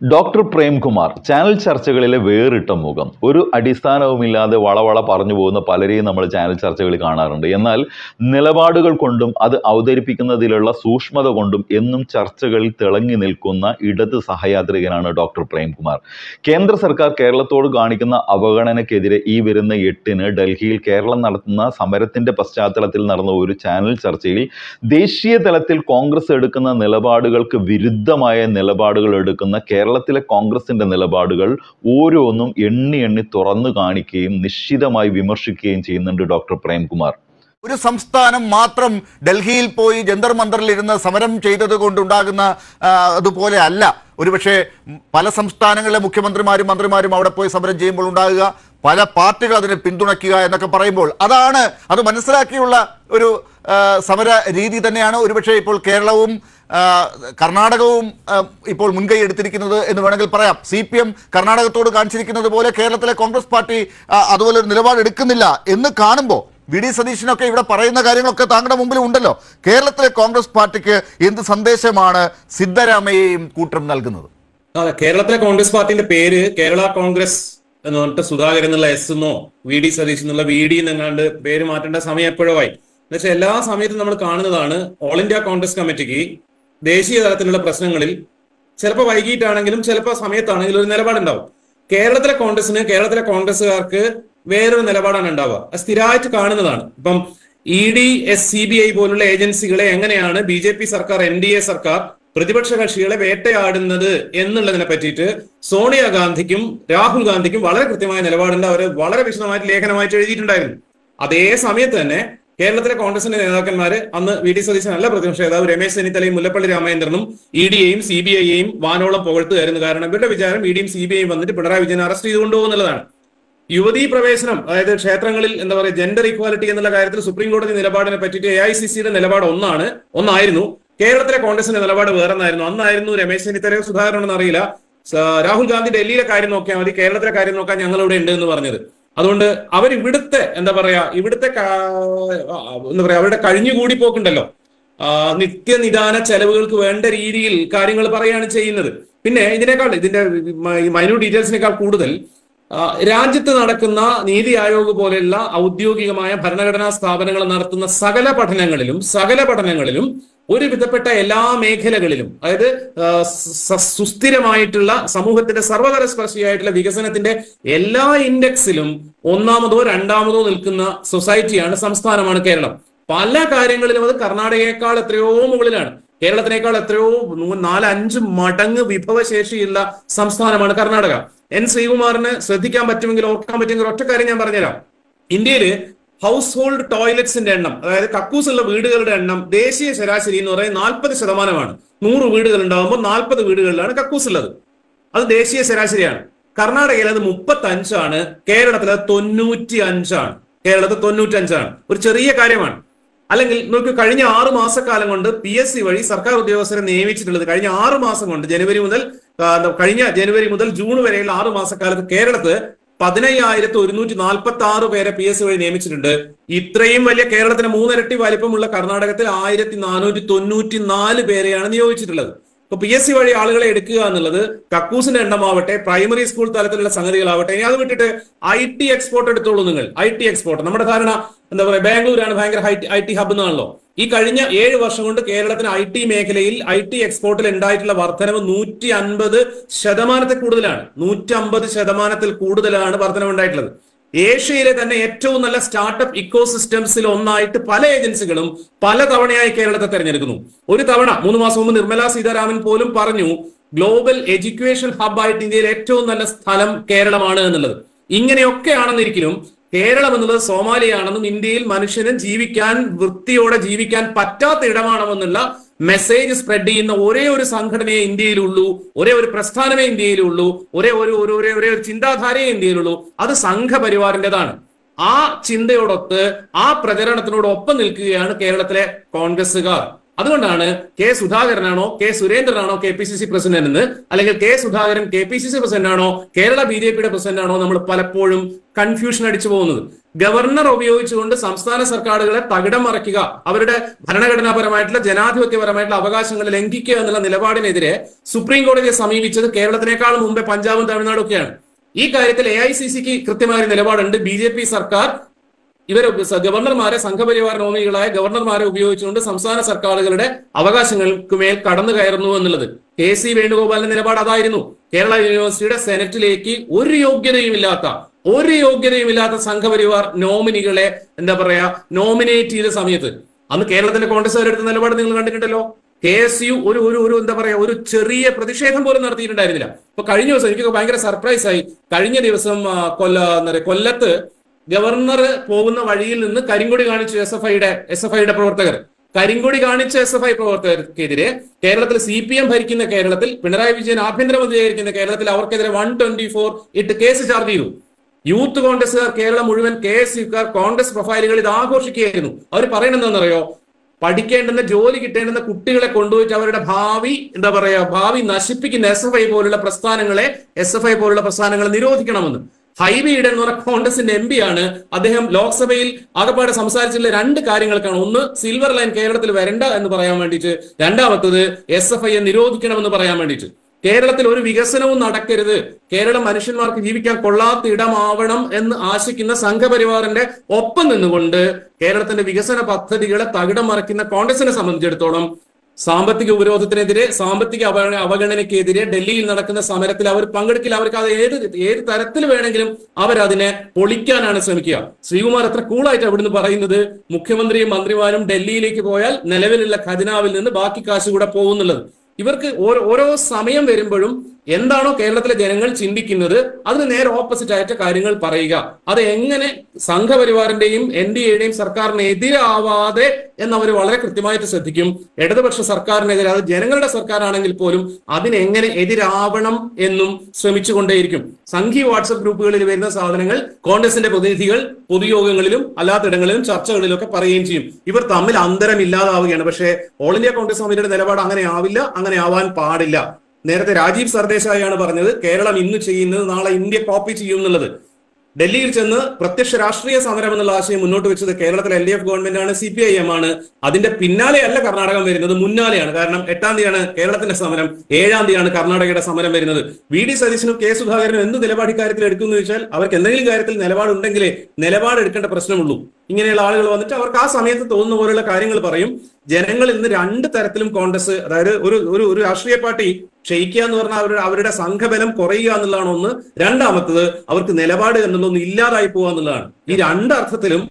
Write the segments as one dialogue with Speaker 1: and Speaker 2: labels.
Speaker 1: Doctor Premkumar channel ചർച്ചകളിലെ വേറിട്ട മുഖം. ഒരു അടിസ്ഥാനവുമില്ലാതെ വളവള പറഞ്ഞു പോകുന്ന പലരെയും നമ്മൾ ചാനൽ ചർച്ചകളിൽ കാണാറുണ്ട്. എന്നാൽ നിലപാടുകൾ കൊണ്ടും അത് അവതരിപ്പിക്കുന്നതിലുള്ള സൂക്ഷ്മത കൊണ്ടും എന്നും ചർച്ചകളിൽ തിളങ്ങി നിൽക്കുന്ന ഇടത് സഹയാത്രികനാണ് ഡോക്ടർ പ്രേംകുമാർ. കേന്ദ്ര സർക്കാർ കേരളത്തോട് കാണിക്കുന്ന അവഗണനയ്ക്കെതിരെ ഈ വരുന്ന എട്ടിന് ഡൽഹിയിൽ കേരളം നടത്തുന്ന സമരത്തിന്റെ പശ്ചാത്തലത്തിൽ നടന്ന ഒരു ചാനൽ ചർച്ചയിൽ ദേശീയ തലത്തിൽ കോൺഗ്രസ് എടുക്കുന്ന നിലപാടുകൾക്ക് വിരുദ്ധമായ നിലപാടുകൾ എടുക്കുന്ന കേരളത്തിലെ കോൺഗ്രസിന്റെ നിലപാടുകൾ ഓരോന്നും എണ്ണി എണ്ണി തുറന്നു കാണിക്കുകയും നിശ്ചിതമായി വിമർശിക്കുകയും ചെയ്യുന്നുണ്ട് ഡോക്ടർ പ്രേംകുമാർ.
Speaker 2: ഒരു സംസ്ഥാനം മാത്രം ഡൽഹിയിൽ പോയി ജന്തർ മന്ദറിൽ ഇരുന്ന് സമരം ചെയ്തത് കൊണ്ടുണ്ടാകുന്ന അതുപോലെ അല്ല. ഒരുപക്ഷെ പല സംസ്ഥാനങ്ങളിലെ മുഖ്യമന്ത്രിമാരും മന്ത്രിമാരും അവിടെ പോയി സമരം ചെയ്യുമ്പോൾ ഉണ്ടാകുക പല പാർട്ടികൾ അതിനെ പിന്തുണയ്ക്കുക എന്നൊക്കെ പറയുമ്പോൾ അതാണ് അത് മനസ്സിലാക്കിയുള്ള ഒരു സമര രീതി തന്നെയാണ്. ഒരുപക്ഷെ ഇപ്പോൾ കേരളവും കർണാടകവും ഇപ്പോൾ മുൻകൈ എടുത്തിരിക്കുന്നത് എന്ന് വേണമെങ്കിൽ പറയാം. സി പി എം കർണാടകത്തോട് കാണിച്ചിരിക്കുന്നത് പോലെ കേരളത്തിലെ കോൺഗ്രസ് പാർട്ടി അതുപോലെ ഒരു നിലപാട് എടുക്കുന്നില്ല എന്ന് കാണുമ്പോൾ വി ഡി സതീശനൊക്കെ ഇവിടെ പറയുന്ന കാര്യങ്ങളൊക്കെ താങ്കളുടെ മുമ്പിൽ ഉണ്ടല്ലോ. കേരളത്തിലെ കോൺഗ്രസ് പാർട്ടിക്ക് എന്ത് സന്ദേശമാണ് സിദ്ധരാമയ്യയും കൂട്ടം നൽകുന്നത്?
Speaker 3: അതെ കേരളത്തിലെ കോൺഗ്രസ് പാർട്ടിന്റെ പേര് കേരള കോൺഗ്രസ് എന്ന് പറഞ്ഞിട്ട് സുധാകരൻ എന്നുള്ള എസ് എന്നോ വി ഡി സതീശ് എന്നുള്ള വി ഡി എന്നെങ്ങാണ്ട് പേര് മാറ്റേണ്ട സമയം എപ്പോഴോ ആയി. എന്നുവെച്ചാൽ എല്ലാ സമയത്തും നമ്മൾ കാണുന്നതാണ് ഓൾ ഇന്ത്യ കോൺഗ്രസ് കമ്മിറ്റിക്ക് ദേശീയ തലത്തിലുള്ള പ്രശ്നങ്ങളിൽ ചിലപ്പോൾ വൈകിട്ടാണെങ്കിലും ചിലപ്പോൾ സമയത്താണെങ്കിലും ഒരു നിലപാടുണ്ടാവും. കേരളത്തിലെ കോൺഗ്രസിന് കേരളത്തിലെ കോൺഗ്രസ്സുകാർക്ക് വേറൊരു നിലപാടാണ് ഉണ്ടാവുക. അത് സ്ഥിരമായിട്ട് കാണുന്നതാണ്. ഇപ്പം E D S C B I പോലുള്ള ഏജൻസികളെ എങ്ങനെയാണ് ബി ജെ പി സർക്കാർ എൻ ഡി എ സർക്കാർ പ്രതിപക്ഷ കക്ഷികളെ വേട്ടയാടുന്നത് എന്നുള്ളതിനെ പറ്റിയിട്ട് സോണിയാഗാന്ധിക്കും രാഹുൽ ഗാന്ധിക്കും വളരെ കൃത്യമായ നിലപാടുണ്ട്. അവർ വളരെ വിശദമായിട്ട് ലേഖനമായിട്ട് എഴുതിയിട്ടുണ്ടായിരുന്നു. അതേ സമയത്ത് തന്നെ കേരളത്തിലെ കോൺഗ്രസിന്റെ നേതാക്കന്മാര് അന്ന് വി ഡി സതീശൻ അല്ല പ്രതിപക്ഷ നേതാവ് രമേശ് ചെന്നിത്തലയും മുല്ലപ്പള്ളി രാമചന്ദ്രനും ഇ ഡിയെയും സി ബി ഐയെയും വാനോളം പുകഴ്ത്തുകയായിരുന്നു. കാരണം ഇവരുടെ വിചാരം ഇ ഡിയും സി ബി ഐയും വന്നിട്ട് പിണറായി വിജയൻ അറസ്റ്റ് ചെയ്തു കൊണ്ടുപോകുന്നുള്ളതാണ് യുവതീ പ്രവേശനം അതായത് ക്ഷേത്രങ്ങളിൽ എന്താ പറയുക ജെൻഡർ ഇക്വാലിറ്റി എന്നുള്ള കാര്യത്തിൽ സുപ്രീം കോടതി നിലപാടിനെ പറ്റിയിട്ട് എ ഐ സി സിയുടെ നിലപാട് ഒന്നാണ് ഒന്നായിരുന്നു. കേരളത്തിലെ കോൺഗ്രസിന്റെ നിലപാട് വേറെന്നായിരുന്നു. അന്നായിരുന്നു രമേശ് ചെന്നിത്തലയോ സുധാകരൻ അറിയില്ല. രാഹുൽ ഗാന്ധി ഡൽഹിയിലെ കാര്യം നോക്കിയാൽ മതി കേരളത്തിലെ കാര്യം നോക്കാൻ ഞങ്ങൾ ഇവിടെ ഉണ്ട് എന്ന് പറഞ്ഞത്. അതുകൊണ്ട് അവർ ഇവിടുത്തെ എന്താ പറയാ ഇവിടുത്തെ എന്താ പറയാ അവരുടെ കഴിഞ്ഞുകൂടി പോക്കുണ്ടല്ലോ നിത്യനിദാന ചെലവുകൾക്ക് വേണ്ട രീതിയിൽ കാര്യങ്ങൾ പറയാണ് ചെയ്യുന്നത്. പിന്നെ ഇതിനേക്കാൾ ഇതിന്റെ മൈന്യൂട്ട് ഡീറ്റെയിൽസിനേക്കാൾ കൂടുതൽ രാജ്യത്ത് നടക്കുന്ന നീതി ആയോഗ് പോലെയുള്ള ഔദ്യോഗികമായ ഭരണഘടനാ സ്ഥാപനങ്ങൾ നടത്തുന്ന സകല പഠനങ്ങളിലും സകല പഠനങ്ങളിലും ഒരു വിധപ്പെട്ട എല്ലാ മേഖലകളിലും അതായത് സുസ്ഥിരമായിട്ടുള്ള സമൂഹത്തിന്റെ സർവതല സ്പർശിയായിട്ടുള്ള വികസനത്തിന്റെ എല്ലാ ഇൻഡെക്സിലും ഒന്നാമതോ രണ്ടാമതോ നിൽക്കുന്ന സൊസൈറ്റിയാണ് സംസ്ഥാനമാണ് കേരളം. പല കാര്യങ്ങളിലും അത് കർണാടകയേക്കാൾ എത്രയോ മുകളിലാണ്. കേരളത്തിനേക്കാൾ എത്രയോ നാല് അഞ്ച് മടങ്ങ് വിഭവശേഷിയുള്ള സംസ്ഥാനമാണ് കർണാടക. എൻ ശ്രീകുമാറിന് ശ്രദ്ധിക്കാൻ പറ്റുമെങ്കിൽ ഓർക്കാൻ പറ്റുമെങ്കിൽ ഒറ്റ കാര്യം ഞാൻ പറഞ്ഞുതരാം. ഇന്ത്യയിൽ ഹൗസ് ഹോൾഡ് ടോയ്ലറ്റ്സിന്റെ എണ്ണം അതായത് കക്കൂസുള്ള വീടുകളുടെ എണ്ണം ദേശീയ ശരാശരി എന്ന് പറയുന്നത് നാൽപ്പത് ശതമാനമാണ്. നൂറ് വീടുകൾ ഉണ്ടാകുമ്പോൾ നാൽപ്പത് വീടുകളിലാണ് കക്കൂസ് ഉള്ളത് അത് ദേശീയ ശരാശരിയാണ്. കർണാടകയിൽ അത് മുപ്പത്തി അഞ്ചാണ് കേരളത്തിൽ അത് തൊണ്ണൂറ്റി അഞ്ചാണ് കേരളത്തിൽ തൊണ്ണൂറ്റി അഞ്ചാണ് ഒരു ചെറിയ കാര്യമാണ്. അല്ലെങ്കിൽ നോക്കൂ കഴിഞ്ഞ ആറ് മാസക്കാലം കൊണ്ട് പി എസ് സി വഴി സർക്കാർ ഉദ്യോഗസ്ഥരെ നിയമിച്ചിട്ടുള്ളത് കഴിഞ്ഞ ആറ് മാസം കൊണ്ട് ജനുവരി മുതൽ കഴിഞ്ഞ ജനുവരി മുതൽ ജൂൺ വരെയുള്ള ആറ് മാസക്കാലത്ത് കേരളത്ത് പതിനയ്യായിരത്തി ഒരുന്നൂറ്റി നാൽപ്പത്തി ആറ് പേരെ പി എസ് വഴി നിയമിച്ചിട്ടുണ്ട്. ഇത്രയും വലിയ കേരളത്തിന് മൂന്നിരട്ടി വലിപ്പമുള്ള കർണാടകത്തിൽ ആയിരത്തി നാനൂറ്റി തൊണ്ണൂറ്റി നാല് പേരെയാണ് നിയോഗിച്ചിട്ടുള്ളത്. ഇപ്പൊ പി എസ് സി വഴി ആളുകളെ എടുക്കുക എന്നുള്ളത് കക്കൂസിന്റെ എണ്ണമാവട്ടെ പ്രൈമറി സ്കൂൾ തലത്തിലുള്ള സംഗതികളാവട്ടെ ഇനി അത് വിട്ടിട്ട് ഐ ടി എക്സ്പോർട്ട് എടുത്തോളൂ നിങ്ങൾ. ഐ ടി എക്സ്പോർട്ട് നമ്മുടെ ധാരണ എന്താ പറയുക ബാംഗ്ലൂരാണ് ഭയങ്കര ഐ ടി ഹബ് എന്നാണല്ലോ. ഈ കഴിഞ്ഞ ഏഴ് വർഷം കൊണ്ട് കേരളത്തിന് ഐ ടി മേഖലയിൽ ഐ ടി എക്സ്പോർട്ടിൽ ഉണ്ടായിട്ടുള്ള വർധനവ് നൂറ്റി അൻപത് ശതമാനത്തിൽ കൂടുതലാണ്. നൂറ്റി അമ്പത് ശതമാനത്തിൽ കൂടുതലാണ് വർധനവ് ഉണ്ടായിട്ടുള്ളത്. ഏഷ്യയിലെ തന്നെ ഏറ്റവും നല്ല സ്റ്റാർട്ടപ്പ് ഇക്കോസിസ്റ്റംസിൽ ഒന്നായിട്ട് പല ഏജൻസികളും പല തവണയായി കേരളത്തെ തെരഞ്ഞെടുക്കുന്നു. ഒരു തവണ മൂന്ന് മാസം മുമ്പ് നിർമ്മല സീതാരാമൻ പോലും പറഞ്ഞു ഗ്ലോബൽ എഡ്യൂക്കേഷൻ ഹബ്ബായിട്ട് ഇന്ത്യയിൽ ഏറ്റവും നല്ല സ്ഥലം കേരളമാണ് എന്നുള്ളത്. ഇങ്ങനെയൊക്കെ ആണെന്നിരിക്കലും കേരളം എന്നുള്ളത് സോമാലിയാണെന്നും ഇന്ത്യയിൽ മനുഷ്യന് ജീവിക്കാൻ വൃത്തിയോടെ ജീവിക്കാൻ പറ്റാത്ത ഇടമാണെന്നുള്ള മെസ്സേജ് സ്പ്രെഡ് ചെയ്യുന്ന ഒരേ ഒരു സംഘടനയെ ഇന്ത്യയിലുള്ളൂ ഒരേ ഒരു പ്രസ്ഥാനമേ ഇന്ത്യയിലുള്ളൂ ഒരേ ഒരു ഒരു ഒരേ ഒരേ ചിന്താധാരയെ ഇന്ത്യയിലുള്ളൂ. അത് സംഘപരിവാറിന്റെതാണ്. ആ ചിന്തയോടൊത്ത് ആ പ്രചരണത്തിനോടൊപ്പം നിൽക്കുകയാണ് കേരളത്തിലെ കോൺഗ്രസ്സുകാർ. അതുകൊണ്ടാണ് കെ സുധാകരനാണോ K സുരേന്ദ്രനാണോ K P C C president എന്ന് അല്ലെങ്കിൽ K Sudhakaran K P C C president ആണോ കേരള ബി ജെ പിയുടെ പ്രസിഡന്റ് ആണോ നമ്മൾ പലപ്പോഴും കൺഫ്യൂഷൻ അടിച്ചു പോകുന്നത്. ഗവർണർ ഉപയോഗിച്ചുകൊണ്ട് സംസ്ഥാന സർക്കാരുകളെ തകിടം മറയ്ക്കുക അവരുടെ ഭരണഘടനാപരമായിട്ടുള്ള ജനാധിപത്യപരമായിട്ടുള്ള അവകാശങ്ങൾ ലംഘിക്കുക എന്നുള്ള നിലപാടിനെതിരെ സുപ്രീം കോടതിയെ സമീപിച്ചത് കേരളത്തിനേക്കാൾ മുമ്പേ പഞ്ചാബും തമിഴ്നാടും ഒക്കെയാണ്. ഈ കാര്യത്തിൽ എ ഐ സി സിക്ക് കൃത്യമായ നിലപാടുണ്ട്. ബി ജെ പി സർക്കാർ ഇവരെ ഗവർണർമാരെ സംഘപരിവാർ നോമിനികളായ ഗവർണർമാരെ ഉപയോഗിച്ചുകൊണ്ട് സംസ്ഥാന സർക്കാരുകളുടെ അവകാശങ്ങൾക്ക് മേൽ കടന്നു കയറുന്നു എന്നുള്ളത്. കെ സി വേണുഗോപാലിന്റെ നിലപാട് അതായിരുന്നു. കേരള യൂണിവേഴ്സിറ്റിയുടെ സെനറ്റിലേക്ക് ഒരു യോഗ്യതയുമില്ലാത്ത ഒരു യോഗ്യതയുമില്ലാത്ത സംഘപരിവാർ നോമിനികളെ എന്താ പറയാ നോമിനേറ്റ് ചെയ്ത സമയത്ത്. അന്ന് കേരളത്തിന്റെ കോൺഗ്രസ് എടുത്ത നിലപാട് നിങ്ങൾ കണ്ടിട്ടുണ്ടല്ലോ. കെ എസ് യു ഒരു ഒരു ഒരു എന്താ പറയാ ഒരു ചെറിയ പ്രതിഷേധം പോലും നടത്തിയിട്ടുണ്ടായിരുന്നില്ല. അപ്പൊ കഴിഞ്ഞ ദിവസം എനിക്ക് ഭയങ്കര സർപ്രൈസ് ആയി. കഴിഞ്ഞ ദിവസം കൊല്ല എന്താ പറയാ കൊല്ലത്ത് ഗവർണർ പോകുന്ന വഴിയിൽ നിന്ന് കരിങ്കൊടി കാണിച്ചു എസ് എഫ് ഐയുടെ എസ് എഫ് ഐയുടെ പ്രവർത്തകർ. കരിങ്കൊടി കാണിച്ച എസ് എഫ് ഐ പ്രവർത്തകർക്കെതിരെ കേരളത്തിൽ സി പി എം ഭരിക്കുന്ന കേരളത്തിൽ പിണറായി വിജയൻ ആഭ്യന്തരമന്ത്രിയായിരിക്കുന്ന കേരളത്തിൽ അവർക്കെതിരെ വൺ ട്വന്റി ഫോർ ഇട്ട് കേസ് ചാർജ് ചെയ്തു. യൂത്ത് കോൺഗ്രസ്സുകാർ കേരളം മുഴുവൻ കെ എസ് യുക്കാർ കോൺഗ്രസ് പ്രൊഫൈലുകൾ ഇത് ആഘോഷിക്കുകയായിരുന്നു. അവർ പറയുന്നത് എന്താണെന്നറിയോ? പഠിക്കേണ്ടുന്ന ജോലി കിട്ടേണ്ടുന്ന കുട്ടികളെ കൊണ്ടുപോയിട്ട് അവരുടെ ഭാവി എന്താ പറയാ ഭാവി നശിപ്പിക്കുന്ന എസ് എഫ് ഐ പോലുള്ള പ്രസ്ഥാനങ്ങളെ എസ് എഫ് ഐ പോലുള്ള പ്രസ്ഥാനങ്ങളെ നിരോധിക്കണമെന്ന്. ഹൈബി എന്ന് പറഞ്ഞ കോൺഗ്രസിന്റെ എം ആണ്. അദ്ദേഹം ലോക്സഭയിൽ ആകപ്പാടെ സംസാരിച്ചിട്ടുള്ള രണ്ട് കാര്യങ്ങൾക്കാണ്. ഒന്ന് സിൽവർ ലൈൻ കേരളത്തിൽ വരണ്ട എന്ന് പറയാൻ വേണ്ടിയിട്ട്. രണ്ടാമത്തത് എസ് എഫ് ഐയെ നിരോധിക്കണമെന്ന് പറയാൻ വേണ്ടിയിട്ട്. കേരളത്തിൽ ഒരു വികസനവും നടക്കരുത്. കേരളം മനുഷ്യന്മാർക്ക് ജീവിക്കാൻ കൊള്ളാത്ത ഇടമാവണം എന്ന് ആശിക്കുന്ന സംഘപരിവാറിന്റെ ഒപ്പം നിന്നുകൊണ്ട് കേരളത്തിന്റെ വികസന പദ്ധതികളെ തകിടം മറിക്കുന്ന കോൺഗ്രസിനെ സംബന്ധിച്ചിടത്തോളം സാമ്പത്തിക ഉപരോധത്തിനെതിരെ സാമ്പത്തിക അവഗണ അവഗണനയ്ക്കെതിരെ ഡൽഹിയിൽ നടക്കുന്ന സമരത്തിൽ അവർ പങ്കെടുക്കില്ല. അവർക്ക് അത് ഏത് ഏത് തരത്തിൽ വേണമെങ്കിലും അവരതിനെ പൊളിക്കാനാണ് ശ്രമിക്കുക. ശ്രീകുമാർ അത്ര കൂളായിട്ട് അവിടുന്ന് പറയുന്നത് മുഖ്യമന്ത്രിയും മന്ത്രിമാരും ഡൽഹിയിലേക്ക് പോയാൽ നിലവിലുള്ള ഖജനാവിൽ നിന്ന് ബാക്കി കാശ് കൂടെ പോകുന്നുള്ളത്. ഇവർക്ക് ഓരോ സമയം വരുമ്പോഴും എന്താണോ കേരളത്തിലെ ജനങ്ങൾ ചിന്തിക്കുന്നത് അതിന് നേരെ ഓപ്പോസിറ്റ് ആയിട്ട് കാര്യങ്ങൾ പറയുക. അത് എങ്ങനെ സംഘപരിവാറിന്റെയും എൻ ഡി എയുടെയും സർക്കാരിന് എതിരാവാതെ എന്ന് അവർ വളരെ കൃത്യമായിട്ട് ശ്രദ്ധിക്കും. ഇടതുപക്ഷ സർക്കാരിനെതിരെ അത് ജനങ്ങളുടെ സർക്കാരാണെങ്കിൽ പോലും അതിനെങ്ങനെ എതിരാവണം എന്നും ശ്രമിച്ചുകൊണ്ടേയിരിക്കും. സംഘി വാട്സപ്പ് ഗ്രൂപ്പുകളിൽ വരുന്ന സാധനങ്ങൾ കോൺഗ്രസിന്റെ പ്രതിനിധികൾ പൊതുയോഗങ്ങളിലും അല്ലാത്തിടങ്ങളിലും ചർച്ചകളിലും ഒക്കെ പറയുകയും ചെയ്യും. ഇവർ തമ്മിൽ അന്തരം ഇല്ലാതാവുകയാണ് പക്ഷേ ഓൾ ഇന്ത്യ കോൺഗ്രസ് കമ്മിറ്റിയുടെ നിലപാട് അങ്ങനെ ആവില്ല അങ്ങനെ ആവാൻ പാടില്ല. നേരത്തെ രാജീവ് സർദേശായാണ് പറഞ്ഞത് കേരളം ഇന്ന് ചെയ്യുന്നത് നാളെ ഇന്ത്യ കോപ്പി ചെയ്യും എന്നുള്ളത്. ഡൽഹിയിൽ ചെന്ന് പ്രത്യക്ഷ രാഷ്ട്രീയ സമരം എന്നുള്ള ആശയം മുന്നോട്ട് വെച്ചത് കേരളത്തിലെ എൽ ഡി എഫ് ഗവൺമെന്റ് ആണ് സി പി ഐ എം ആണ്. അതിന്റെ പിന്നാലെയല്ല കർണാടകം വരുന്നത് മുന്നാലെയാണ്. കാരണം എട്ടാം തീയതിയാണ് കേരളത്തിന്റെ സമരം ഏഴാം തീയതിയാണ് കർണാടകയുടെ സമരം വരുന്നത്. വി ഡി സതീശനും കെ സുധാകരനും എന്ത് നിലപാട് ഇക്കാര്യത്തിൽ എടുക്കുന്നു ചോദിച്ചാൽ അവർക്ക് എന്തെങ്കിലും കാര്യത്തിൽ നിലപാടുണ്ടെങ്കിലേ നിലപാടെടുക്കേണ്ട പ്രശ്നമുള്ളൂ. ഇങ്ങനെയുള്ള ആളുകൾ വന്നിട്ട് അവർക്ക് ആ സമയത്ത് തോന്നുന്ന പോലെയുള്ള കാര്യങ്ങൾ പറയും. ജനങ്ങൾ ഇന്ന് രണ്ട് തരത്തിലും കോൺഗ്രസ് അതായത് ഒരു ഒരു ഒരു രാഷ്ട്രീയ പാർട്ടി ക്ഷയിക്കുക എന്ന് പറഞ്ഞാൽ അവരുടെ അവരുടെ സംഘബലം കുറയുക എന്നുള്ളതാണ് ഒന്ന്. രണ്ടാമത്തത് അവർക്ക് നിലപാട് എന്നുള്ളതൊന്നും ഇല്ലാതായി പോകുക എന്നുള്ളതാണ്. ഈ രണ്ടർത്ഥത്തിലും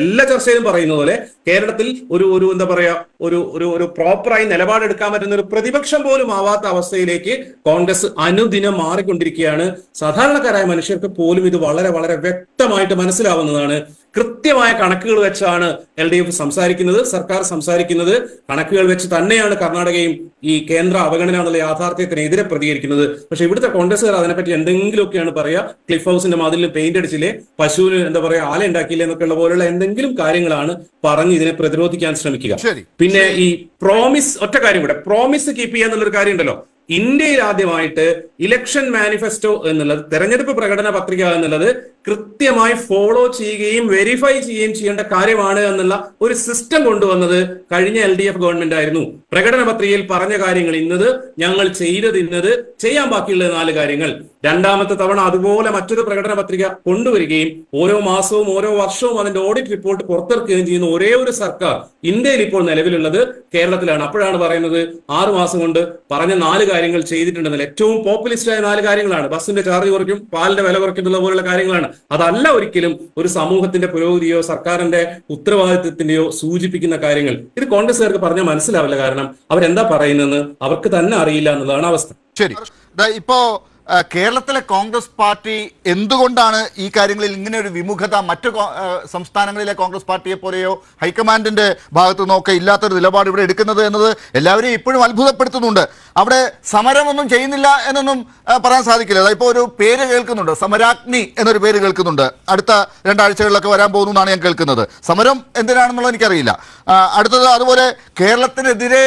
Speaker 3: എല്ലാ ചർച്ചയിലും പറയുന്ന പോലെ കേരളത്തിൽ ഒരു ഒരു എന്താ പറയാ ഒരു ഒരു ഒരു പ്രോപ്പറായി നിലപാടെടുക്കാൻ പറ്റുന്ന ഒരു പ്രതിപക്ഷം പോലും ആവാത്ത അവസ്ഥയിലേക്ക് കോൺഗ്രസ് അനുദിനം മാറിക്കൊണ്ടിരിക്കുകയാണ്. സാധാരണക്കാരായ മനുഷ്യർക്ക് പോലും ഇത് വളരെ വളരെ വ്യക്തമായിട്ട് മനസ്സിലാവുന്നതാണ്. കൃത്യമായ കണക്കുകൾ വെച്ചാണ് എൽ ഡി എഫ് സംസാരിക്കുന്നത് സർക്കാർ സംസാരിക്കുന്നത്. കണക്കുകൾ വെച്ച് തന്നെയാണ് കർണാടകയും ഈ കേന്ദ്ര അവഗണന എന്നുള്ള യാഥാർത്ഥ്യത്തിനെതിരെ പ്രതികരിക്കുന്നത്. പക്ഷെ ഇവിടുത്തെ കോൺഗ്രസ്സുകാർ അതിനെപ്പറ്റി എന്തെങ്കിലുമൊക്കെയാണ് പറയുക. ക്ലിഫ് ഹൗസിന്റെ മതിലിൽ പെയിന്റ് അടിച്ചില്ലേ? പശുവിന് എന്താ പറയുക ആല ഉണ്ടാക്കിയില്ലേ എന്നൊക്കെയുള്ള പോലുള്ള എന്തെങ്കിലും കാര്യങ്ങളാണ് പറഞ്ഞ് ഇതിനെ പ്രതിരോധിക്കാൻ ശ്രമിക്കുക.
Speaker 2: ശരി.
Speaker 3: പിന്നെ ഈ പ്രോമിസ് ഒറ്റ കാര്യം കൂടെ. പ്രോമിസ് കീപ്പ് ചെയ്യുക എന്നുള്ളൊരു കാര്യം ഉണ്ടല്ലോ ഇന്ത്യയിൽ ആദ്യമായിട്ട് ഇലക്ഷൻ മാനിഫെസ്റ്റോ എന്നുള്ളത് തെരഞ്ഞെടുപ്പ് പ്രകടന പത്രിക എന്നുള്ളത് കൃത്യമായി ഫോളോ ചെയ്യുകയും വെരിഫൈ ചെയ്യുകയും ചെയ്യേണ്ട കാര്യമാണ് എന്നുള്ള ഒരു സിസ്റ്റം കൊണ്ടുവന്നത് കഴിഞ്ഞ എൽ ഡി എഫ് ഗവൺമെന്റ് ആയിരുന്നു. പ്രകടന പത്രികയിൽ പറഞ്ഞ കാര്യങ്ങൾ ഇന്നത് ഞങ്ങൾ ചെയ്തത് ഇന്നത് ചെയ്യാൻ ബാക്കിയുള്ള നാല് കാര്യങ്ങൾ. രണ്ടാമത്തെ തവണ അതുപോലെ മറ്റൊരു പ്രകടന പത്രിക കൊണ്ടുവരികയും ഓരോ മാസവും ഓരോ വർഷവും അതിന്റെ ഓഡിറ്റ് റിപ്പോർട്ട് പുറത്തിറക്കുകയും ചെയ്യുന്ന ഒരേ ഒരു സർക്കാർ ഇന്ത്യയിൽ ഇപ്പോൾ നിലവിലുള്ളത് കേരളത്തിലാണ്. അപ്പോഴാണ് പറയുന്നത് ആറു മാസം കൊണ്ട് പറഞ്ഞ നാല് കാര്യങ്ങൾ ചെയ്തിട്ടുണ്ടെന്നാൽ ഏറ്റവും പോപ്പുലിസ്റ്റ് ആയ നാല് കാര്യങ്ങളാണ്. ബസ്സിന്റെ ചാർജ് കുറയ്ക്കും പാലിന്റെ വില കുറയ്ക്കുന്നുള്ള പോലുള്ള കാര്യങ്ങളാണ്. അതല്ല ഒരിക്കലും ഒരു സമൂഹത്തിന്റെ പുരോഗതിയോ സർക്കാരിന്റെ ഉത്തരവാദിത്വത്തിന്റെയോ സൂചിപ്പിക്കുന്ന കാര്യങ്ങൾ. ഇത് കോൺഗ്രസ്സുകാർക്ക് പറഞ്ഞാൽ മനസ്സിലാവില്ല. കാരണം അവരെന്താ പറയുന്നതെന്ന് അവർക്ക് തന്നെ അറിയില്ല എന്നുള്ളതാണ് അവസ്ഥ.
Speaker 2: ശരി. ഇപ്പോ കേരളത്തിലെ കോൺഗ്രസ് പാർട്ടി എന്തുകൊണ്ടാണ് ഈ കാര്യങ്ങളിൽ ഇങ്ങനെ ഒരു വിമുഖത? മറ്റു സംസ്ഥാനങ്ങളിലെ കോൺഗ്രസ് പാർട്ടിയെ പോലെയോ ഹൈക്കമാൻഡിന്റെ ഭാഗത്തു നിന്നൊക്കെ ഇല്ലാത്തൊരു നിലപാട് ഇവിടെ എടുക്കുന്നത് എന്നത് എല്ലാവരെയും ഇപ്പോഴും അത്ഭുതപ്പെടുത്തുന്നുണ്ട്. അവിടെ സമരമൊന്നും ചെയ്യുന്നില്ല എന്നൊന്നും പറയാൻ സാധിക്കില്ല. ഇപ്പോൾ ഒരു പേര് കേൾക്കുന്നുണ്ട്. സമരാഗ്നി എന്നൊരു പേര് കേൾക്കുന്നുണ്ട്. അടുത്ത രണ്ടാഴ്ചകളിലൊക്കെ വരാൻ പോകുന്നു എന്നാണ് ഞാൻ കേൾക്കുന്നത്. സമരം എന്തിനാണെന്നുള്ളത് എനിക്കറിയില്ല. അടുത്തത് അതുപോലെ കേരളത്തിനെതിരെ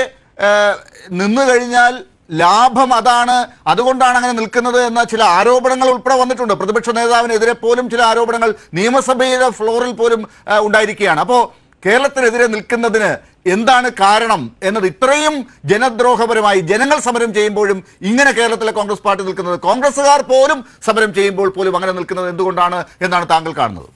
Speaker 2: നിന്നു കഴിഞ്ഞാൽ ലാഭം അതാണ് അതുകൊണ്ടാണ് അങ്ങനെ നിൽക്കുന്നത് എന്ന ചില ആരോപണങ്ങൾ ഉൾപ്പെടെ വന്നിട്ടുണ്ട്. പ്രതിപക്ഷ നേതാവിനെതിരെ പോലും ചില ആരോപണങ്ങൾ നിയമസഭയുടെ ഫ്ലോറിൽ പോലും ഉണ്ടായിരിക്കുകയാണ്. അപ്പോൾ കേരളത്തിനെതിരെ നിൽക്കുന്നതിന് എന്താണ് കാരണം എന്നത് ഇത്രയും ജനദ്രോഹപരമായി ജനങ്ങൾ സമരം ചെയ്യുമ്പോഴും ഇങ്ങനെ കേരളത്തിലെ കോൺഗ്രസ് പാർട്ടി നിൽക്കുന്നത്. കോൺഗ്രസ്സുകാർ പോലും സമരം ചെയ്യുമ്പോൾ പോലും അങ്ങനെ നിൽക്കുന്നത് എന്തുകൊണ്ടാണ് എന്നാണ് താങ്കൾ കാണുന്നത്.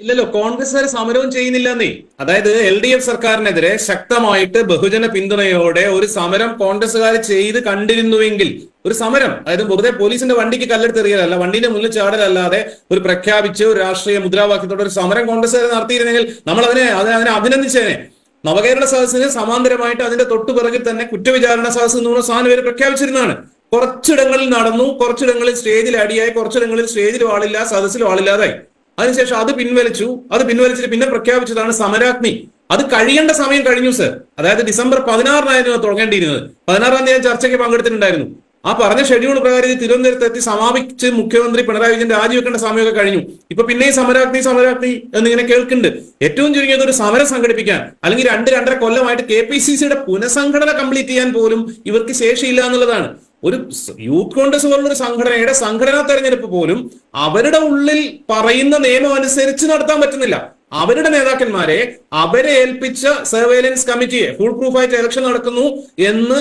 Speaker 3: ഇല്ലല്ലോ കോൺഗ്രസ്സുകാർ സമരവും ചെയ്യുന്നില്ലെന്നേ. അതായത് എൽ ഡി എഫ് സർക്കാരിനെതിരെ ശക്തമായിട്ട് ബഹുജന പിന്തുണയോടെ ഒരു സമരം കോൺഗ്രസ്സുകാർ ചെയ്ത് കണ്ടിരുന്നുവെങ്കിൽ ഒരു സമരം അതായത് വെറുതെ പോലീസിന്റെ വണ്ടിക്ക് കല്ലെടുത്തെറിയലല്ല വണ്ടിന്റെ മുന്നിൽ ചാടലല്ലാതെ ഒരു പ്രഖ്യാപിച്ച് ഒരു രാഷ്ട്രീയ മുദ്രാവാക്യത്തോടെ ഒരു സമരം കോൺഗ്രസ്സുകാർ നടത്തിയിരുന്നെങ്കിൽ നമ്മൾ അതിനെ അതിനെ അഭിനന്ദിച്ചേനെ. നവകേരള സദസ്സിന് സമാന്തരമായിട്ട് അതിന്റെ തൊട്ടുപിറകിൽ തന്നെ കുറ്റവിചാരണ സദസ്സ് എന്ന് പറഞ്ഞ സാധനം പേര് പ്രഖ്യാപിച്ചിരുന്നതാണ്. കുറച്ചിടങ്ങളിൽ നടന്നു കുറച്ചിടങ്ങളിൽ സ്റ്റേജിൽ അടിയായി കുറച്ചിടങ്ങളിൽ സ്റ്റേജിൽ വാളില്ല സദസ്സിൽ ആളില്ലാതായി. അതിനുശേഷം അത് പിൻവലിച്ചു. അത് പിൻവലിച്ചിട്ട് പിന്നെ പ്രഖ്യാപിച്ചതാണ് സമരാഗ്നി അത് കഴിയേണ്ട സമയം കഴിഞ്ഞു സർ. അതായത് ഡിസംബർ പതിനാറിനായിരുന്നു തുടങ്ങേണ്ടിയിരുന്നത്. പതിനാറാം തീയതി ചർച്ചയ്ക്ക് പങ്കെടുത്തിട്ടുണ്ടായിരുന്നു. ആ പറഞ്ഞ ഷെഡ്യൂൾ പ്രകാരം ഇത് തിരുവനന്തപുരത്ത് എത്തി സമാപിച്ച് മുഖ്യമന്ത്രി പിണറായി വിജയൻ രാജിവെക്കേണ്ട സമയമൊക്കെ കഴിഞ്ഞു. ഇപ്പൊ പിന്നെയും സമരാഗ്നി സമരാഗ്നി എന്നിങ്ങനെ കേൾക്കുന്നുണ്ട്. ഏറ്റവും ചുരുങ്ങിയത് ഒരു സമരം സംഘടിപ്പിക്കാൻ അല്ലെങ്കിൽ രണ്ട് രണ്ടര കൊല്ലമായിട്ട് കെ പി സി സിയുടെ പുനഃസംഘടന കംപ്ലീറ്റ് ചെയ്യാൻ പോലും ഇവർക്ക് ശേഷിയില്ല എന്നുള്ളതാണ്. ഒരു യൂത്ത് കോൺഗ്രസ് പോലുള്ള ഒരു സംഘടനയുടെ സംഘടനാ തെരഞ്ഞെടുപ്പ് പോലും അവരുടെ ഉള്ളിൽ പറയുന്ന നിയമം അനുസരിച്ച് നടത്താൻ പറ്റുന്നില്ല. അവരുടെ നേതാക്കന്മാരെ അവരെ ഏൽപ്പിച്ച സർവൈലൻസ് കമ്മിറ്റിയെ ഫുൾ പ്രൂഫായിട്ട് ഇലക്ഷൻ നടക്കുന്നു എന്ന്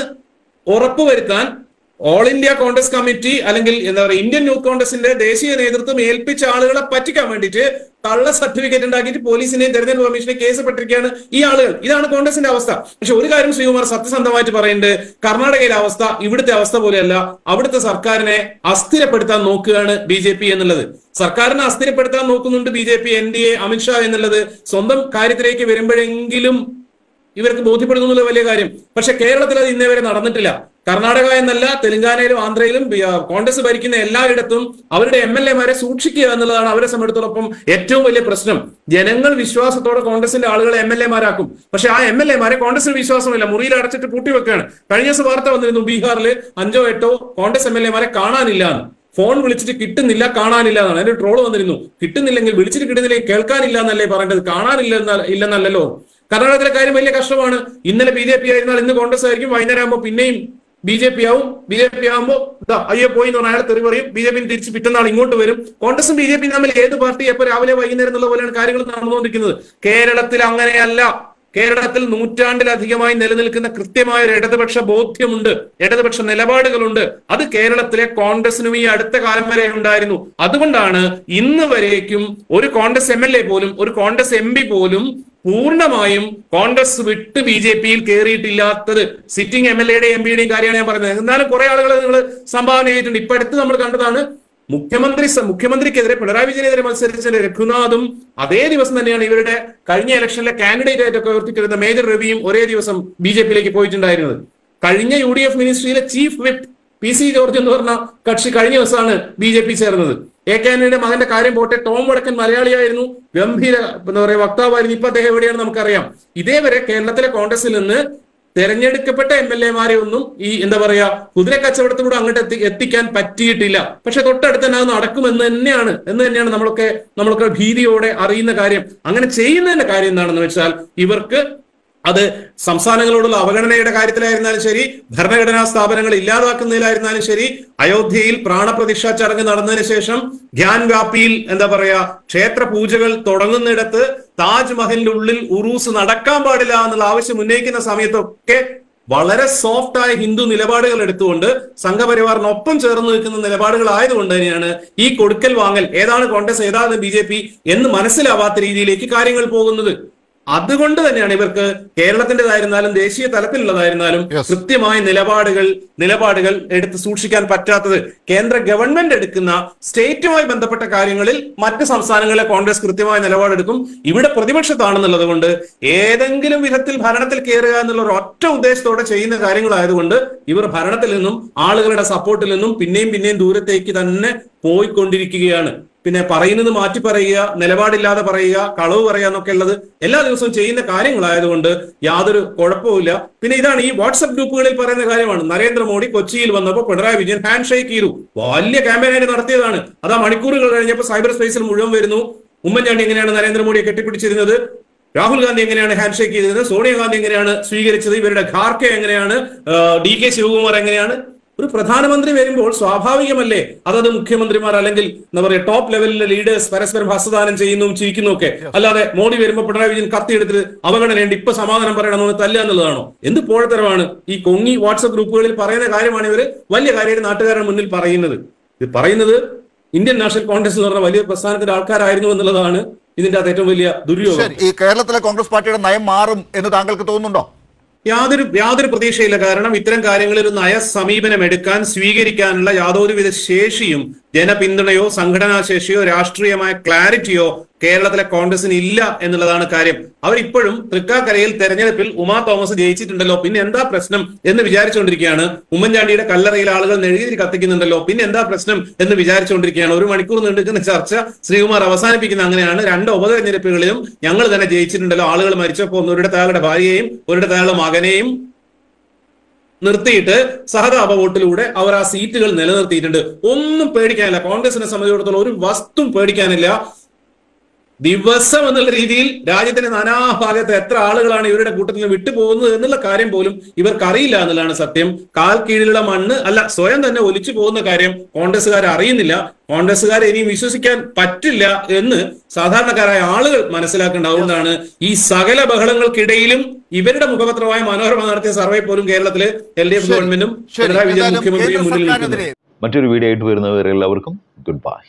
Speaker 3: ഉറപ്പുവരുത്താൻ ഓൾ ഇന്ത്യ കോൺഗ്രസ് കമ്മിറ്റി അല്ലെങ്കിൽ എന്താ പറയുക ഇന്ത്യൻ യൂത്ത് കോൺഗ്രസിന്റെ ദേശീയ നേതൃത്വം ഏൽപ്പിച്ച ആളുകളെ പറ്റിക്കാൻ വേണ്ടിയിട്ട് കള്ള സർട്ടിഫിക്കറ്റ് ഉണ്ടാക്കിയിട്ട് പോലീസിനെയും തെരഞ്ഞെടുപ്പ് കമ്മീഷനെ കേസ് പെട്ടിരിക്കുകയാണ് ഈ ആളുകൾ. ഇതാണ് കോൺഗ്രസിന്റെ അവസ്ഥ. പക്ഷെ ഒരു കാര്യം ശ്രീകുമാർ സത്യസന്ധമായിട്ട് പറയുന്നുണ്ട്. കർണാടകയിലെ അവസ്ഥ ഇവിടുത്തെ അവസ്ഥ പോലെയല്ല. അവിടുത്തെ സർക്കാരിനെ അസ്ഥിരപ്പെടുത്താൻ നോക്കുകയാണ് ബി ജെ പി എന്നുള്ളത്. സർക്കാരിനെ അസ്ഥിരപ്പെടുത്താൻ നോക്കുന്നുണ്ട് B J P N D A Amit Shah എന്നുള്ളത്. സ്വന്തം കാര്യത്തിലേക്ക് വരുമ്പോഴെങ്കിലും ഇവർക്ക് ബോധ്യപ്പെടുന്നു എന്നുള്ള വലിയ കാര്യം. പക്ഷെ കേരളത്തിൽ അത് ഇന്നേ വരെ നടന്നിട്ടില്ല. കർണാടക എന്നല്ല തെലങ്കാനയിലും ആന്ധ്രയിലും കോൺഗ്രസ് ഭരിക്കുന്ന എല്ലായിടത്തും അവരുടെ എം എൽ എമാരെ സൂക്ഷിക്കുക എന്നുള്ളതാണ് അവരെ സംബന്ധിച്ചിടത്തോളം ഏറ്റവും വലിയ പ്രശ്നം. ജനങ്ങൾ വിശ്വാസത്തോടെ കോൺഗ്രസിന്റെ ആളുകളെ എം എൽ എമാരാക്കും പക്ഷെ ആ എം എൽ എമാരെ കോൺഗ്രസിന് വിശ്വാസമില്ല. മുറിയിൽ അടച്ചിട്ട് പൂട്ടിവെക്കുകയാണ്. കഴിഞ്ഞ ദിവസം വാർത്ത വന്നിരുന്നു ബീഹാറിൽ അഞ്ചോ എട്ടോ കോൺഗ്രസ് എം എൽ എമാരെ കാണാനില്ല എന്ന് ഫോൺ വിളിച്ചിട്ട് കിട്ടുന്നില്ല കാണാനില്ല എന്നാണ് അതിന്റെ ട്രോൾ വന്നിരുന്നു. കിട്ടുന്നില്ലെങ്കിൽ വിളിച്ചിട്ട് കിട്ടുന്നില്ലെങ്കിൽ കേൾക്കാനില്ല എന്നല്ലേ പറയേണ്ടത് കാണാനില്ല ഇല്ലെന്നല്ലല്ലോ. കർണാടകത്തിലെ കാര്യം വലിയ കഷ്ടമാണ്. ഇന്നലെ ബി ജെ പി ആയിരുന്നാൽ ഇന്ന് കോൺഗ്രസ് ആയിരിക്കും. വൈകുന്നേരം ആകുമ്പോൾ പിന്നെയും ബി ജെ പി ആവും. ബി ജെ പി ആകുമ്പോൾ ഇതാ അയ്യോ പോയി എന്ന് പറഞ്ഞാൽ തെറി പറയും. ബി ജെ പി തിരിച്ച് പിറ്റന്നാൾ ഇങ്ങോട്ട് വരും. കോൺഗ്രസും ബി ജെ പിയും തമ്മിൽ ഏത് പാർട്ടി എപ്പോ രാവിലെ വൈകുന്നേരം എന്നുള്ള പോലെയാണ് കാര്യങ്ങൾ നടന്നുകൊണ്ടിരിക്കുന്നത്. കേരളത്തിൽ അങ്ങനെയല്ല. കേരളത്തിൽ നൂറ്റാണ്ടിലധികമായി നിലനിൽക്കുന്ന കൃത്യമായ ഒരു ഇടതുപക്ഷ ബോധ്യമുണ്ട്. ഇടതുപക്ഷ നിലപാടുകളുണ്ട്. അത് കേരളത്തിലെ കോൺഗ്രസിനും ഈ അടുത്ത കാലം വരെ ഉണ്ടായിരുന്നു. അതുകൊണ്ടാണ് ഇന്ന് വരേക്കും ഒരു കോൺഗ്രസ് എം എൽ എ പോലും ഒരു കോൺഗ്രസ് എം പി പോലും പൂർണമായും കോൺഗ്രസ് വിട്ട് ബി ജെ പിയിൽ കയറിയിട്ടില്ലാത്തത് സിറ്റിംഗ് എം എൽ എയുടെ എം പിയുടെയും കാര്യമാണ് ഞാൻ പറയുന്നത് എന്നാലും കുറെ ആളുകൾ നിങ്ങൾ സംഭാവന ചെയ്തിട്ടുണ്ട്. ഇപ്പൊ അടുത്ത് നമ്മൾ കണ്ടതാണ് മുഖ്യമന്ത്രി മുഖ്യമന്ത്രിക്കെതിരെ പിണറായി വിജയനെതിരെ മത്സരിച്ച രഘുനാഥും അതേ ദിവസം തന്നെയാണ് ഇവരുടെ കഴിഞ്ഞ ഇലക്ഷനിലെ കാൻഡിഡേറ്റ് ആയിട്ടൊക്കെ ഉയർത്തിക്കിടുന്ന മേജർ രവിയും ഒരേ ദിവസം ബി ജെ പിയിലേക്ക് പോയിട്ടുണ്ടായിരുന്നത്. കഴിഞ്ഞ U D F മിനിസ്ട്രിയിലെ chief whip P C George എന്ന് പറഞ്ഞ കക്ഷി കഴിഞ്ഞ ദിവസമാണ് ബി ജെ പി ചേർന്നത്. എ കെ ആന്റണിയുടെ മകന്റെ കാര്യം പോട്ടെ. ടോം വടക്കൻ മലയാളിയായിരുന്നു. ഗംഭീര എന്താ പറയുക വക്താവായിരുന്നു. ഇപ്പൊ അദ്ദേഹം എവിടെയാണ് നമുക്കറിയാം. ഇതേവരെ കേരളത്തിലെ കോൺഗ്രസിൽ നിന്ന് തെരഞ്ഞെടുക്കപ്പെട്ട എം എൽ എമാരെ ഒന്നും ഈ എന്താ പറയാ കുതിര കച്ചവടത്തിലൂടെ അങ്ങോട്ട് എത്തി എത്തിക്കാൻ പറ്റിയിട്ടില്ല. പക്ഷെ തൊട്ടടുത്ത് തന്നെ അത് നടക്കുമെന്ന് തന്നെയാണ് എന്ന് തന്നെയാണ് നമ്മളൊക്കെ നമ്മളൊക്കെ ഭീതിയോടെ അറിയുന്ന കാര്യം. അങ്ങനെ ചെയ്യുന്നതിന്റെ കാര്യം എന്താണെന്ന് വെച്ചാൽ ഇവർക്ക് അത് സംസ്ഥാനങ്ങളോടുള്ള അവഗണനയുടെ കാര്യത്തിലായിരുന്നാലും ശരി ഭരണഘടനാ സ്ഥാപനങ്ങൾ ഇല്ലാതാക്കുന്നതിലായിരുന്നാലും ശരി അയോധ്യയിൽ പ്രാണപ്രതിഷ്ഠ ചടങ്ങ് നടന്നതിന് ശേഷം ഗ്യാൻ വ്യാപിയിൽ എന്താ പറയാ ക്ഷേത്ര പൂജകൾ തുടങ്ങുന്നിടത്ത് താജ്മഹലിന്റെ ഉള്ളിൽ ഉറൂസ് നടക്കാൻ പാടില്ല എന്നുള്ള ആവശ്യം ഉന്നയിക്കുന്ന സമയത്തൊക്കെ വളരെ സോഫ്റ്റ് ആയ ഹിന്ദു നിലപാടുകൾ എടുത്തുകൊണ്ട് സംഘപരിവാറിനൊപ്പം ചേർന്ന് നിൽക്കുന്ന നിലപാടുകൾ ആയതുകൊണ്ട് തന്നെയാണ് ഈ കൊടുക്കൽ വാങ്ങൽ ഏതാണ് കോൺഗ്രസ് ഏതാണ് ബി എന്ന് മനസ്സിലാവാത്ത രീതിയിലേക്ക് കാര്യങ്ങൾ പോകുന്നത്. അതുകൊണ്ട് തന്നെയാണ് ഇവർക്ക് കേരളത്തിന്റെതായിരുന്നാലും ദേശീയ തലത്തിലുള്ളതായിരുന്നാലും. കൃത്യമായ നിലപാടുകൾ നിലപാടുകൾ എടുത്ത് സൂക്ഷിക്കാൻ പറ്റാത്തത്. കേന്ദ്ര ഗവൺമെന്റ് എടുക്കുന്ന സ്റ്റേറ്റുമായി ബന്ധപ്പെട്ട കാര്യങ്ങളിൽ മറ്റ് സംസ്ഥാനങ്ങളിലെ കോൺഗ്രസ് കൃത്യമായ നിലപാടെടുക്കും. ഇവിടെ പ്രതിപക്ഷത്താണെന്നുള്ളത് കൊണ്ട് ഏതെങ്കിലും വിധത്തിൽ ഭരണത്തിൽ കയറുക എന്നുള്ള ഒരു ഒറ്റ ഉദ്ദേശത്തോടെ ചെയ്യുന്ന കാര്യങ്ങളായതുകൊണ്ട് ഇവർ ഭരണത്തിൽ നിന്നും ആളുകളുടെ സപ്പോർട്ടിൽ നിന്നും പിന്നെയും പിന്നെയും ദൂരത്തേക്ക് തന്നെ പോയിക്കൊണ്ടിരിക്കുകയാണ്. പിന്നെ പറയുന്നത് മാറ്റി പറയുക നിലപാടില്ലാതെ പറയുക കളവ് പറയുക എന്നൊക്കെ ഉള്ളത് എല്ലാ ദിവസവും ചെയ്യുന്ന കാര്യങ്ങളായതുകൊണ്ട് യാതൊരു കുഴപ്പവുമില്ല. പിന്നെ ഇതാണ് ഈ വാട്സപ്പ് ഗ്രൂപ്പുകളിൽ പറയുന്ന കാര്യമാണ്. നരേന്ദ്രമോദി കൊച്ചിയിൽ വന്നപ്പോൾ പിണറായി വിജയൻ ഹാൻഡ് ഷേക്ക് ചെയ്തു. വലിയ ക്യാമ്പയിനായിട്ട് നടത്തിയതാണ്. അതാ മണിക്കൂറുകൾ കഴിഞ്ഞപ്പോൾ സൈബർ സ്പേസിൽ മുഴുവൻ വരുന്നു. ഉമ്മൻചാണ്ടി എങ്ങനെയാണ് നരേന്ദ്രമോദിയെ കെട്ടിപ്പിടിച്ചിരുന്നത്? രാഹുൽ ഗാന്ധി എങ്ങനെയാണ് ഹാൻഡ് ഷേക്ക് ചെയ്തത് സോണിയാഗാന്ധി എങ്ങനെയാണ് സ്വീകരിച്ചത്? ഇവരുടെ ഖാർക്കെ എങ്ങനെയാണ്? ഡി കെ ശിവകുമാർ എങ്ങനെയാണ്? ഒരു പ്രധാനമന്ത്രി വരുമ്പോൾ സ്വാഭാവികമല്ലേ? അതത് മുഖ്യമന്ത്രിമാർ അല്ലെങ്കിൽ എന്താ പറയുക ടോപ്പ് ലെവലിലെ ലീഡേഴ്സ് പരസ്പരം ഹസ്തദാനം ചെയ്യുന്നു ചിരിക്കുന്നു ഒക്കെ അല്ലാതെ മോഡി വരുമ്പോൾ പിണറായി വിജയൻ കത്തിയെടുത്തിട്ട് അവഗണനയുണ്ട് ഇപ്പൊ സമാധാനം പറയണമെന്ന് തല്ല എന്നുള്ളതാണോ? എന്ത് പോഴത്തരമാണ്? ഈ കൊങ്ങി വാട്സപ്പ് ഗ്രൂപ്പുകളിൽ പറയുന്ന കാര്യമാണ് ഇവർ വലിയ കാര്യമായിട്ട് നാട്ടുകാരുടെ മുന്നിൽ പറയുന്നത്. ഇത് പറയുന്നത് ഇന്ത്യൻ നാഷണൽ കോൺഗ്രസ് എന്ന് പറഞ്ഞ വലിയ പ്രസ്ഥാനത്തിന്റെ ആൾക്കാരായിരുന്നു എന്നുള്ളതാണ് ഇതിന്റെ അകത്ത് ഏറ്റവും വലിയ ദുര്യോഗം.
Speaker 2: ഈ കേരളത്തിലെ കോൺഗ്രസ് പാർട്ടിയുടെ നയം മാറും എന്ന് താങ്കൾക്ക് തോന്നുന്നുണ്ടോ?
Speaker 3: യാതൊരു യാതൊരു പ്രതീക്ഷയില്ല. കാരണം ഇത്തരം കാര്യങ്ങളിൽ ഒരു നയ സമീപനം എടുക്കാൻ സ്വീകരിക്കാനുള്ള യാതൊരുവിധ ശേഷിയും ജനപിന്തുണയോ സംഘടനാശേഷിയോ രാഷ്ട്രീയമായ ക്ലാരിറ്റിയോ കേരളത്തിലെ കോൺഗ്രസിന് ഇല്ല എന്നുള്ളതാണ് കാര്യം. അവരിപ്പോഴും തൃക്കാക്കരയിൽ തെരഞ്ഞെടുപ്പിൽ ഉമാ തോമസ് ജയിച്ചിട്ടുണ്ടല്ലോ. പിന്നെ എന്താ പ്രശ്നം എന്ന് വിചാരിച്ചുകൊണ്ടിരിക്കുകയാണ്. ഉമ്മൻചാണ്ടിയുടെ കല്ലറയിൽ ആളുകൾ നെഴുകി കത്തിക്കുന്നുണ്ടല്ലോ. പിന്നെ എന്താ പ്രശ്നം എന്ന് വിചാരിച്ചുകൊണ്ടിരിക്കുകയാണ്. ഒരു മണിക്കൂർ നീണ്ടിരിക്കുന്ന ചർച്ച ശ്രീകുമാർ അവസാനിപ്പിക്കുന്ന അങ്ങനെയാണ്. രണ്ട് ഉപതെരഞ്ഞെടുപ്പുകളിലും ഞങ്ങൾ തന്നെ ജയിച്ചിട്ടുണ്ടല്ലോ. ആളുകൾ മരിച്ചപ്പോൾ ഒന്ന് ഒരിടത്ത് അയാളുടെ ഭാര്യയെയും ഒരിടത്ത് അയാളുടെ മകനെയും നിർത്തിയിട്ട് സഹതാപ വോട്ടിലൂടെ അവർ ആ സീറ്റുകൾ നിലനിർത്തിയിട്ടുണ്ട്. ഒന്നും പേടിക്കാനില്ല. കോൺഗ്രസിനെ സംബന്ധിച്ചിടത്തോളം ഒരു വസ്തു പേടിക്കാനില്ല. ദിവസം എന്നുള്ള രീതിയിൽ രാജ്യത്തിന്റെ നാനാഭാഗത്ത് എത്ര ആളുകളാണ് ഇവരുടെ കൂട്ടത്തിൽ നിന്ന് വിട്ടുപോകുന്നത് എന്നുള്ള കാര്യം പോലും ഇവർക്കറിയില്ല എന്നുള്ളതാണ് സത്യം. കാൽ കീഴിലുള്ള മണ്ണ് അല്ല സ്വയം തന്നെ ഒലിച്ചു പോകുന്ന കാര്യം കോൺഗ്രസ്സുകാർ അറിയുന്നില്ല. കോൺഗ്രസ്സുകാരെ ഇനിയും വിശ്വസിക്കാൻ പറ്റില്ല എന്ന് സാധാരണക്കാരായ ആളുകൾ മനസ്സിലാക്കേണ്ട അതുകൊണ്ടാണ് ഈ സകല ബഹളങ്ങൾക്കിടയിലും ഇവരുടെ മുഖപത്രമായ മനോരമ നടത്തിയ സർവേ പോലും കേരളത്തിൽ എൽ ഡി എഫ് ഗവൺമെന്റും പിണറായി വിജയൻ മുഖ്യമന്ത്രിയും മുന്നിൽ നിൽക്കുന്നത്
Speaker 1: മറ്റൊരു വീഡിയോ ആയിട്ട് വരുന്നവരെല്ലാവർക്കും ഗുഡ് ബൈ.